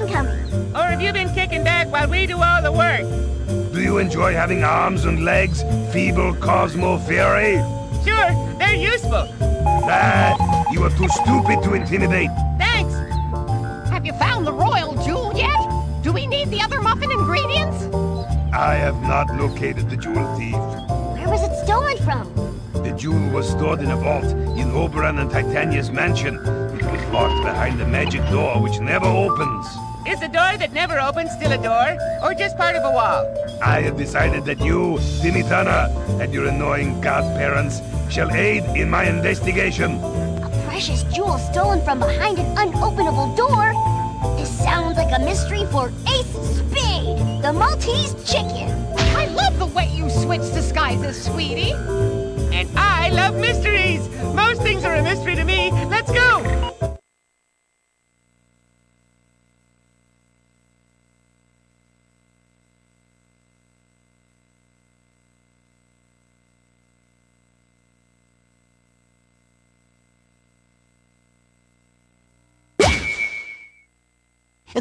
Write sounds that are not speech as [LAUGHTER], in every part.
mansion coming. Or have you been kicking back while we do all the work? Do you enjoy having arms and legs, feeble Cosmo Fury? Sure, they're useful. Ah, you are too stupid to intimidate. Thanks. Have you found the royal jewel yet? Do we need the other muffin ingredients? I have not located the jewel thief. Where was it stolen from? The jewel was stored in a vault in Oberon and Titania's mansion. It was locked behind a magic door which never opens. Is the door that never opens still a door, or just part of a wall? I have decided that you, Timmy Turner, and your annoying godparents shall aid in my investigation. A precious jewel stolen from behind an unopenable door? This sounds like a mystery for Ace Spade, the Maltese chicken. I love the way you switch disguises, sweetie. And I love mysteries. Most things are a mystery to me. Let's go.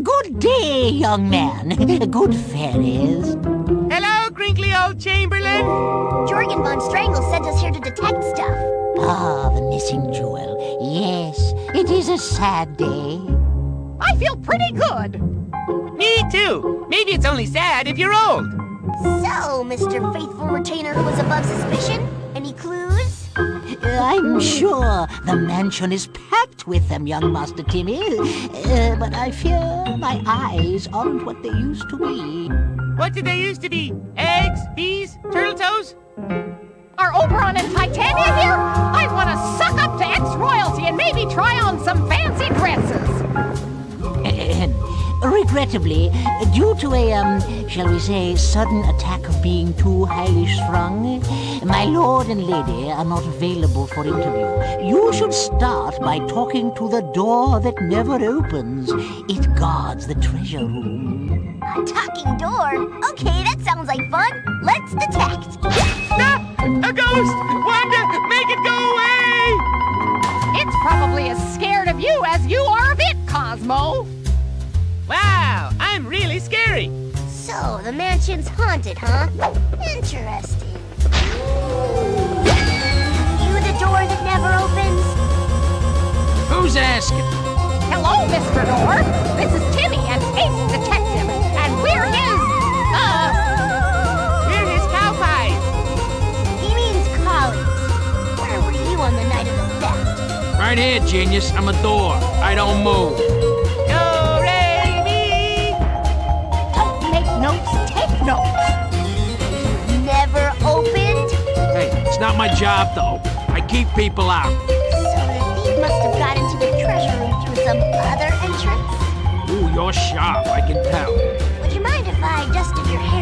Good day, young man. Good fairies. Hello, crinkly old Chamberlain. Jorgen von Strangle sent us here to detect stuff. Ah, the missing jewel. Yes, it is a sad day. I feel pretty good. Me too. Maybe it's only sad if you're old. So, Mr. Faithful Retainer who was above suspicion, any clues? Uh, I'm sure the mansion is packed with them, young Master Timmy. Uh, but I fear my eyes aren't what they used to be. What did they used to be? Eggs? Bees? Turtle toes? Are Oberon and Titania here? I want to suck up to ex-royalty and maybe try on some fancy dresses. [LAUGHS] Regrettably, due to a, um, shall we say, sudden attack of being too highly strung, my lord and lady are not available for interview. You should start by talking to the door that never opens. It guards the treasure room. A talking door? Okay, that sounds like fun. Let's detect. Ah! A ghost! Wanda, make it go away! It's probably as scared of you as you are of it, Cosmo. Wow, I'm really scary. So, the mansion's haunted, huh? Interesting. You the door that never opens? Who's asking? Hello, Mr. Door. This is Timmy, an ace detective, and we're his, uh, We're his cow pies. He means collies. Where were you on the night of the theft? Right here, genius. I'm a door. I don't move. It's not my job though. I keep people out. So the thief must have got into the treasure room through some other entrance? Ooh, you're sharp. I can tell. Would you mind if I dusted your handle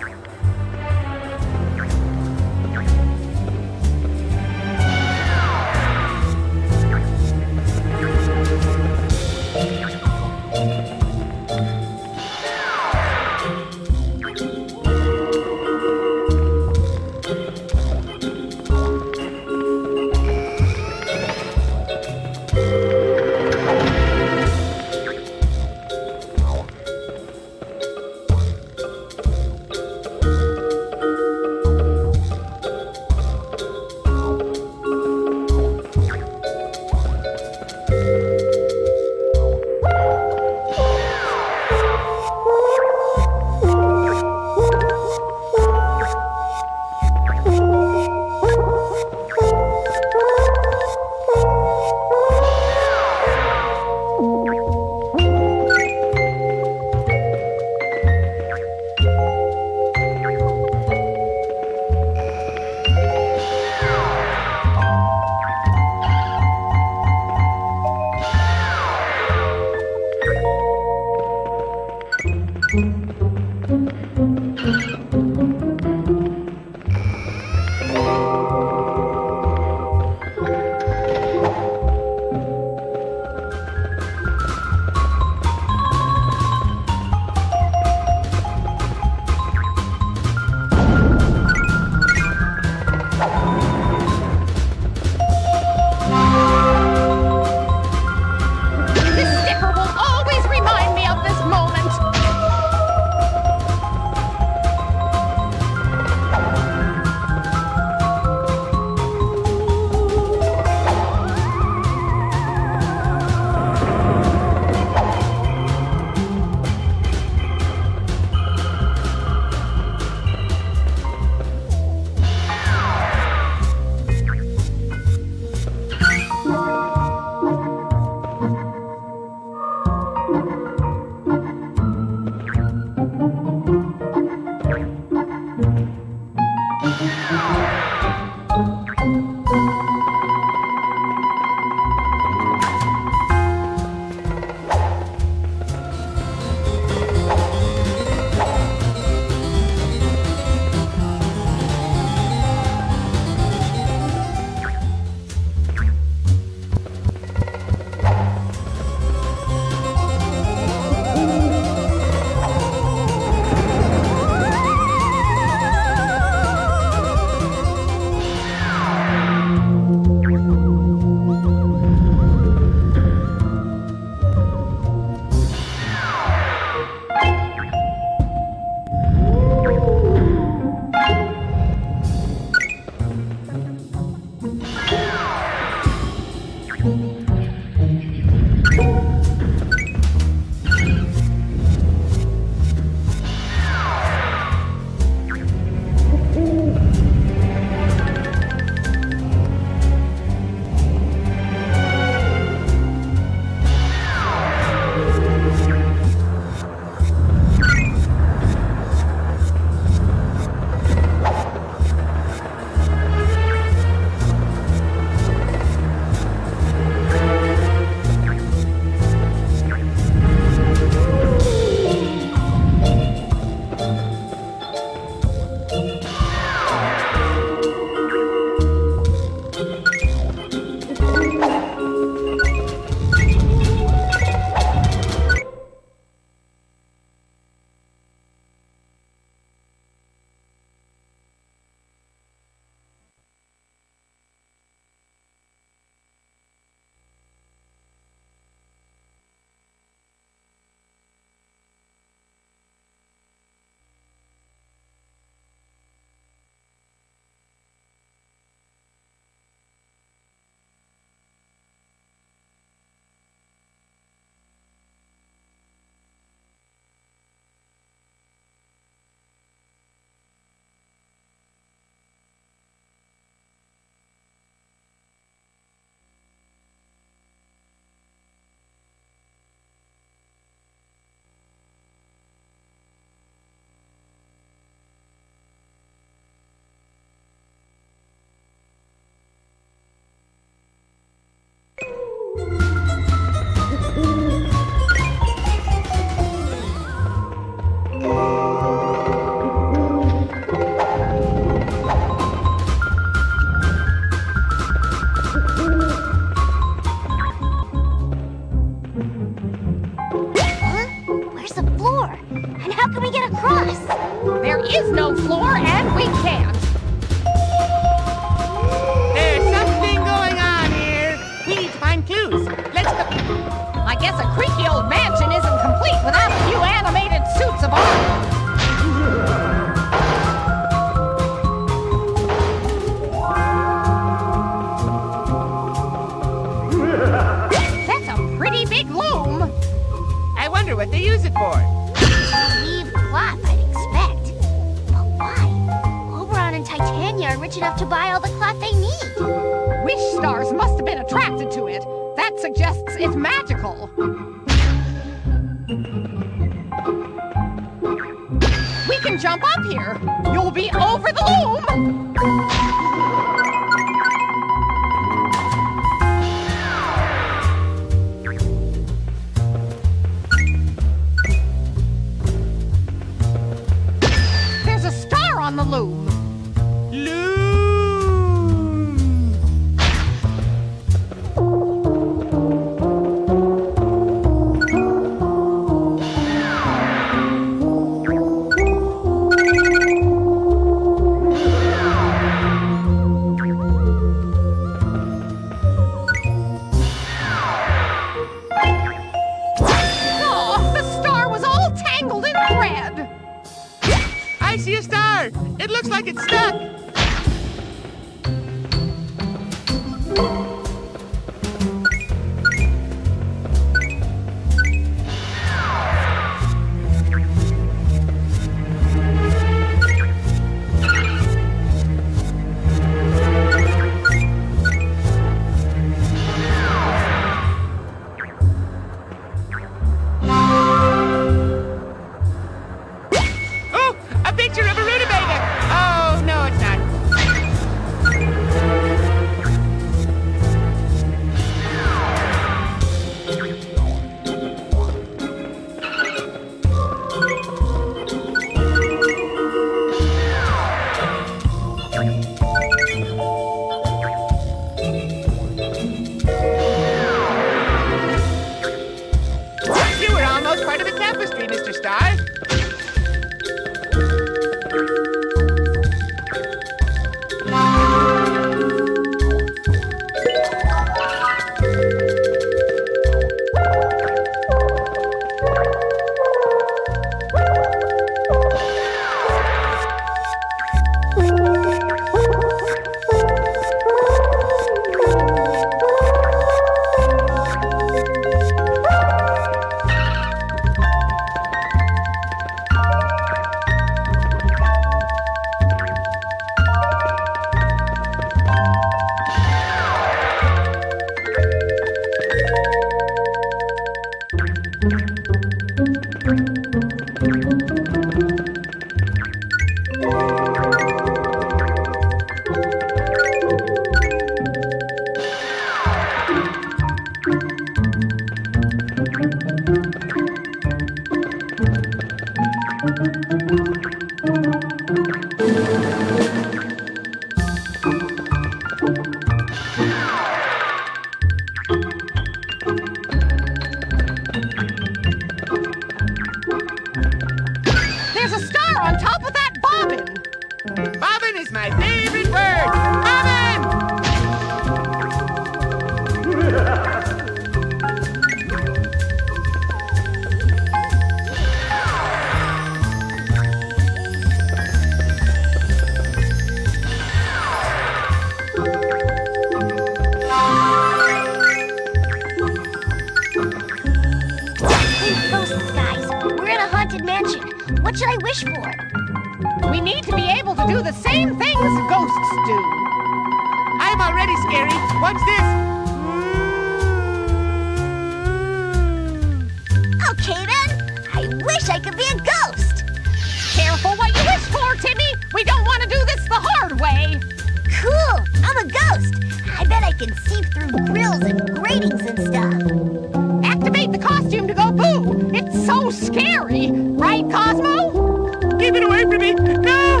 after me! No!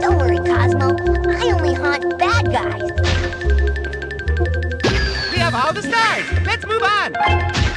Don't worry, Cosmo. I only haunt bad guys. We have all the stars. Let's move on.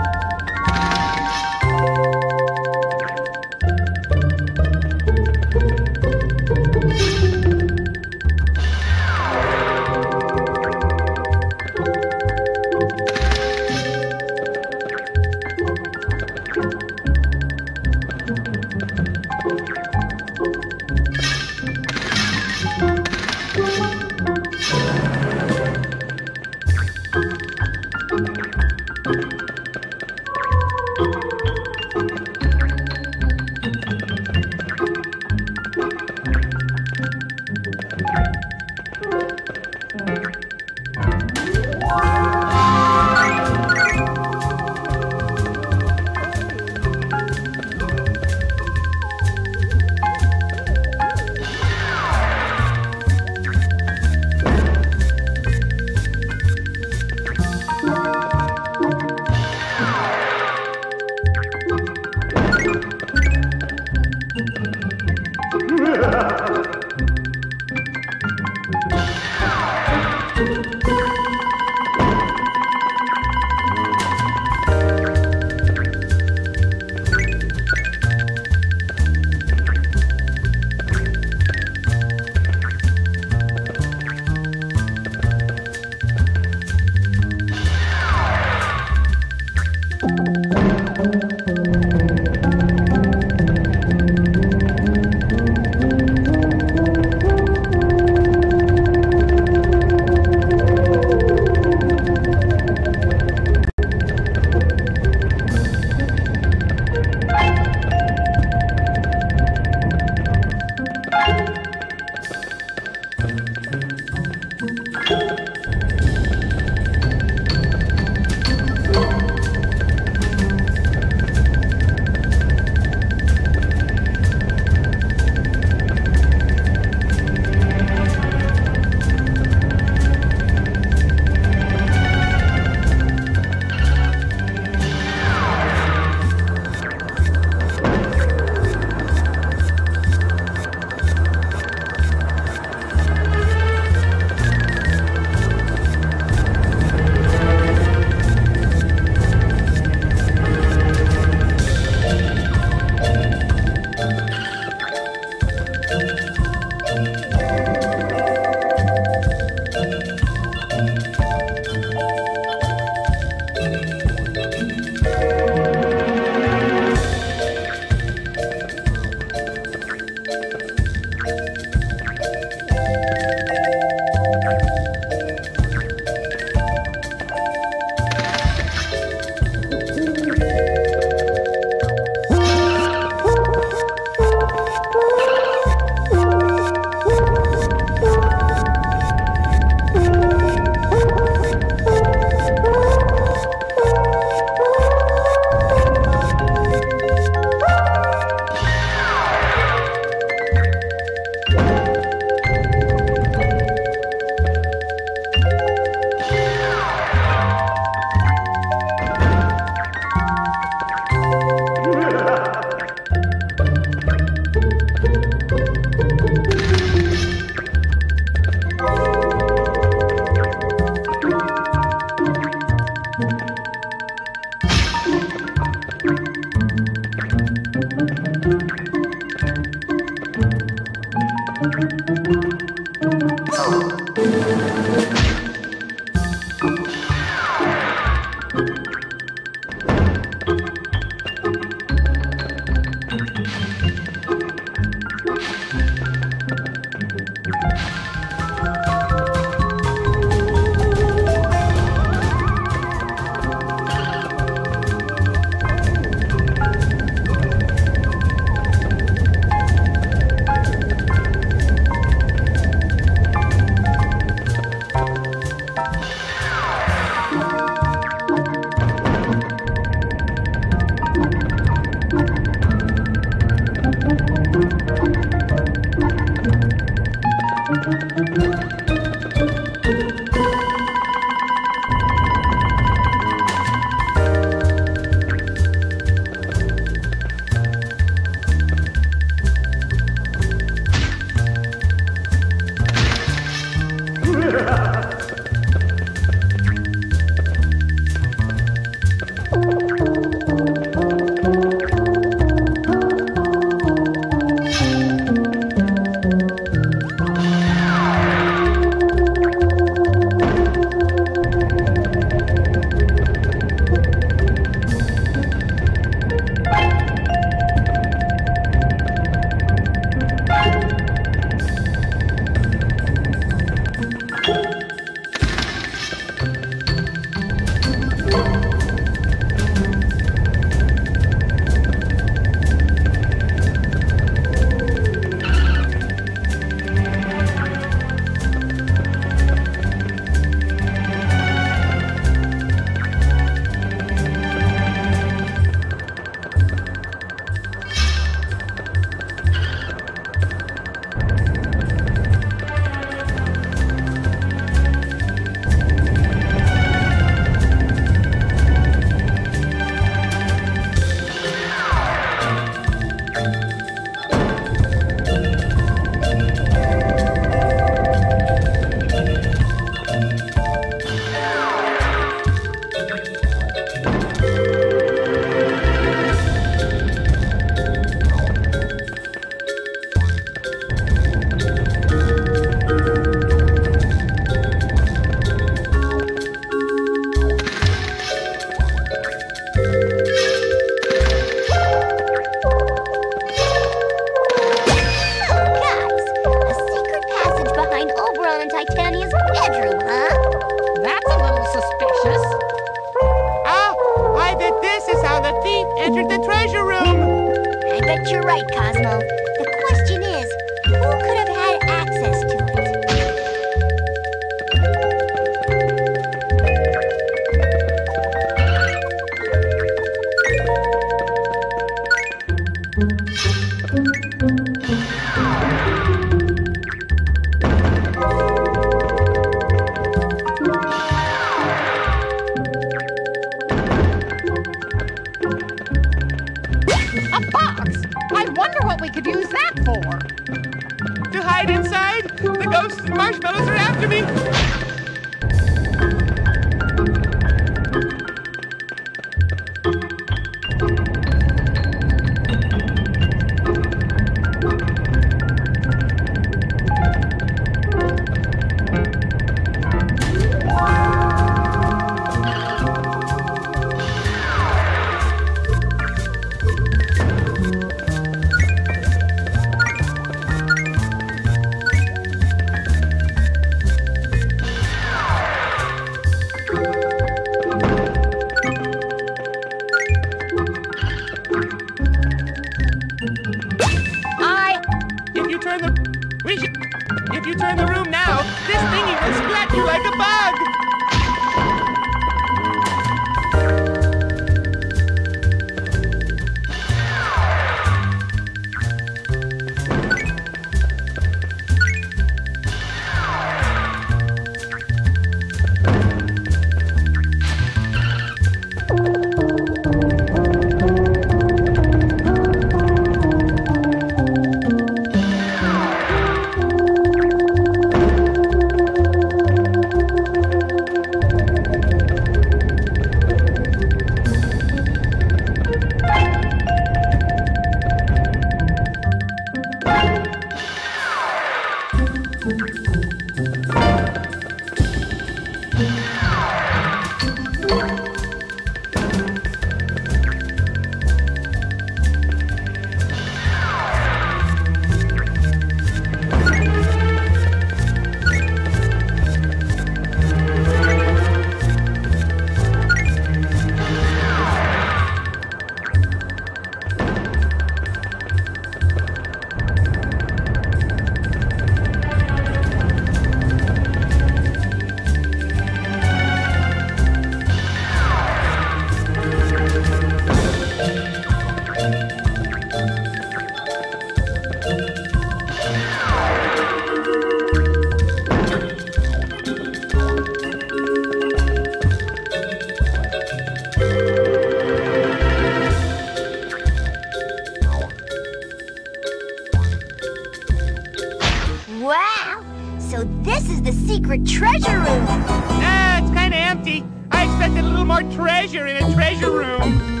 treasure room.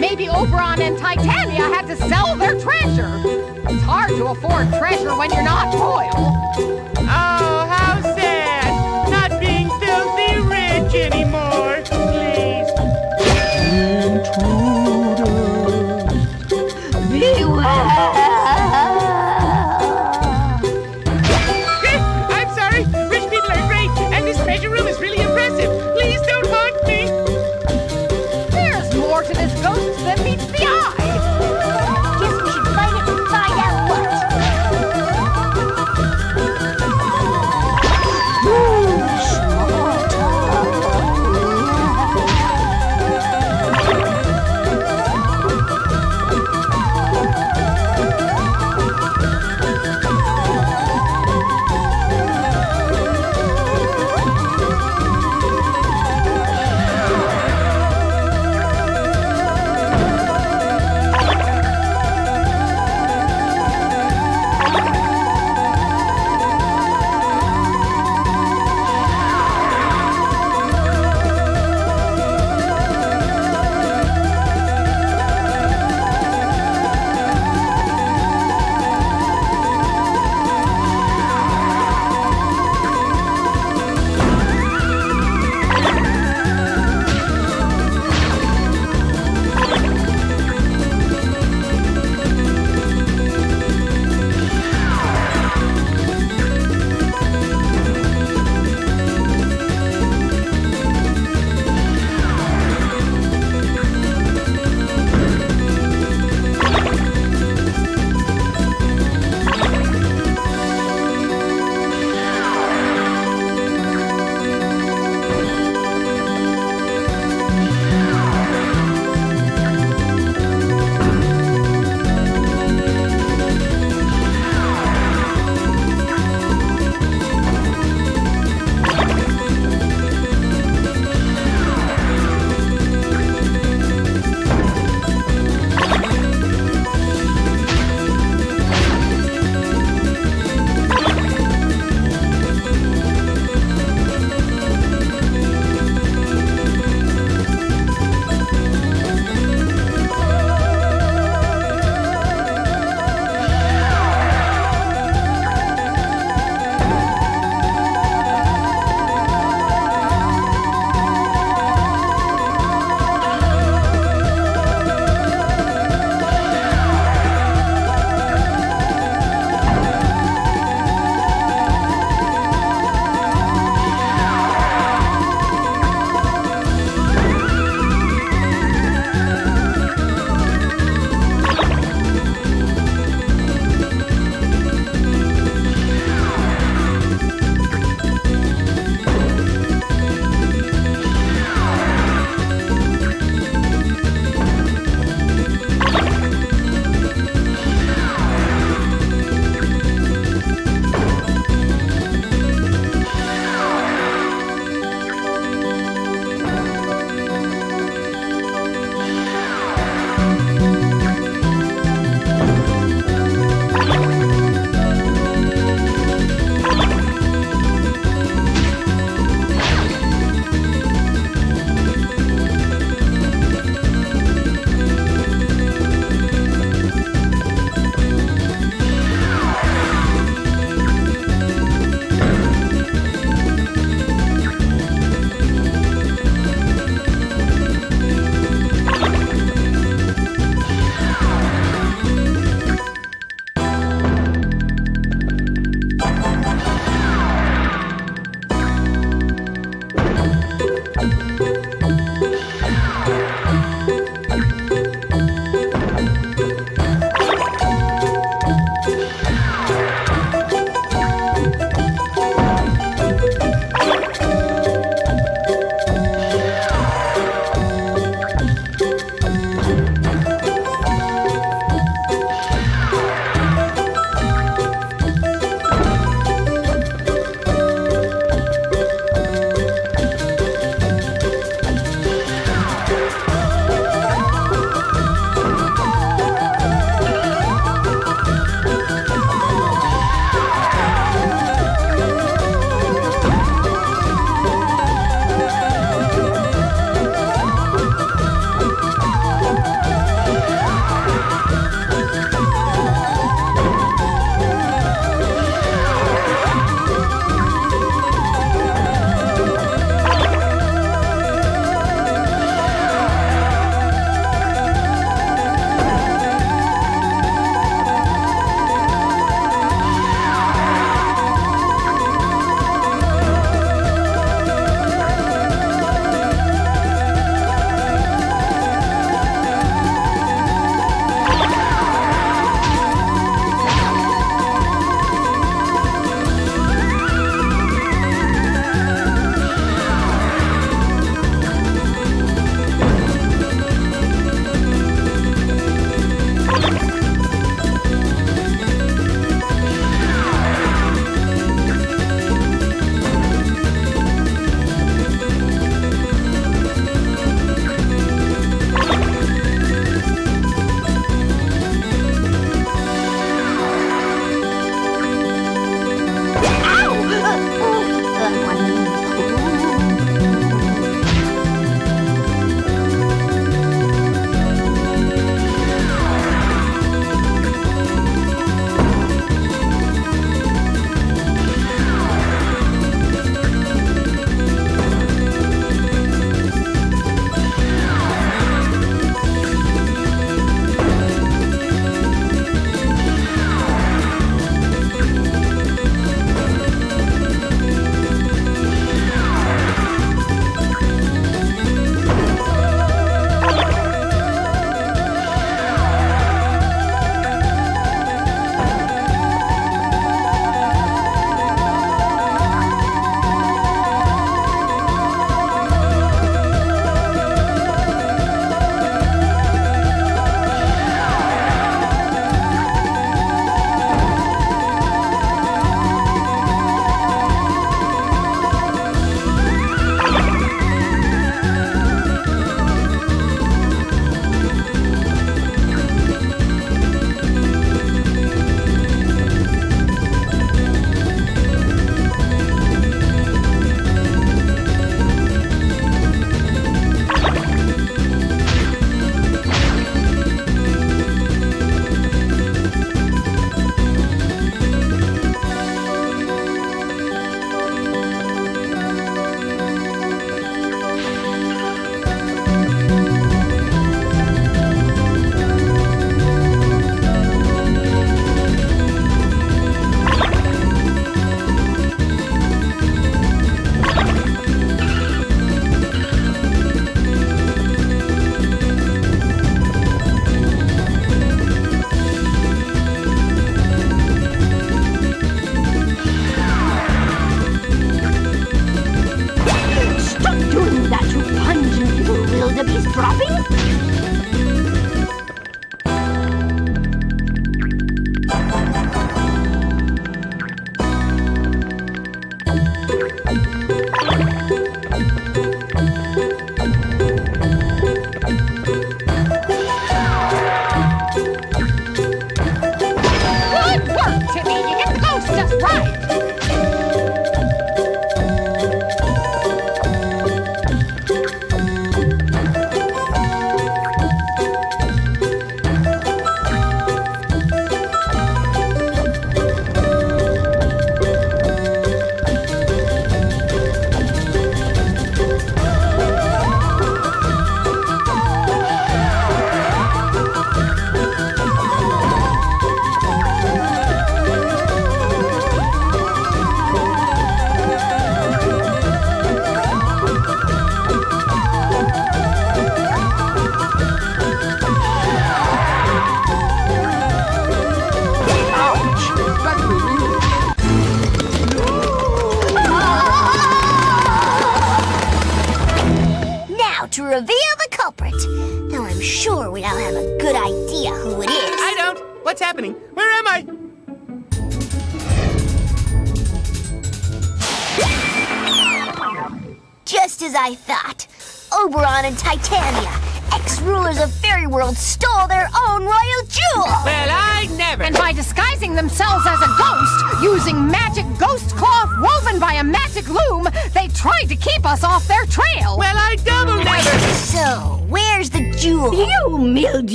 Maybe Oberon and Titania had to sell their treasure. It's hard to afford treasure when you're not royal.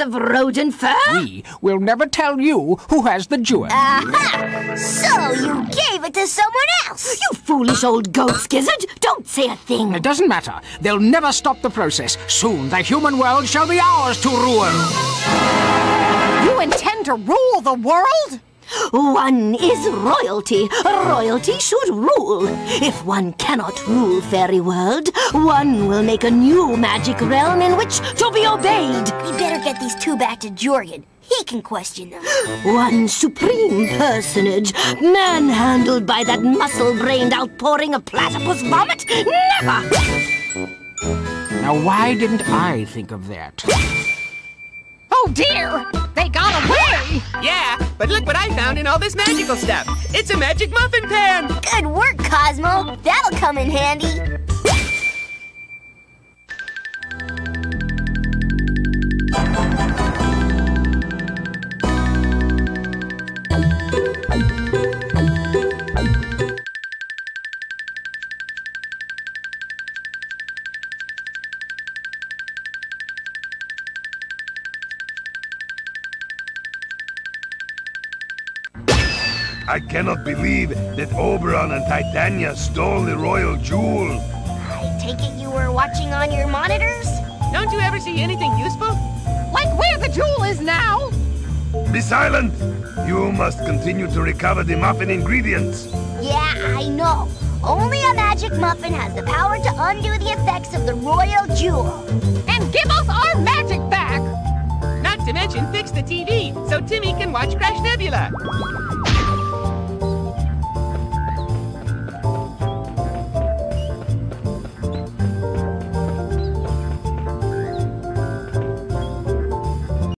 Of rodent fur! We will never tell you who has the jewel. Aha! So, you gave it to someone else! You foolish old goat gizzard! Don't say a thing! It doesn't matter. They'll never stop the process. Soon the human world shall be ours to rule. You intend to rule the world? One is royalty. Royalty should rule. If one cannot rule fairy world, one will make a new magic realm in which to be obeyed. We better get these two back to Jorgen. He can question them. One supreme personage, manhandled by that muscle-brained outpouring of platypus vomit? Never! Now, why didn't I think of that? Oh dear! They got away! Yeah, but look what I found in all this magical stuff. It's a magic muffin pan. Good work, Cosmo. That'll come in handy. Cannot believe that Oberon and Titania stole the royal jewel. I take it you were watching on your monitors? Don't you ever see anything useful? Like where the jewel is now? Be silent! You must continue to recover the muffin ingredients. Yeah, I know. Only a magic muffin has the power to undo the effects of the royal jewel. And give us our magic back! Not to mention fix the TV so Timmy can watch Crash Nebula.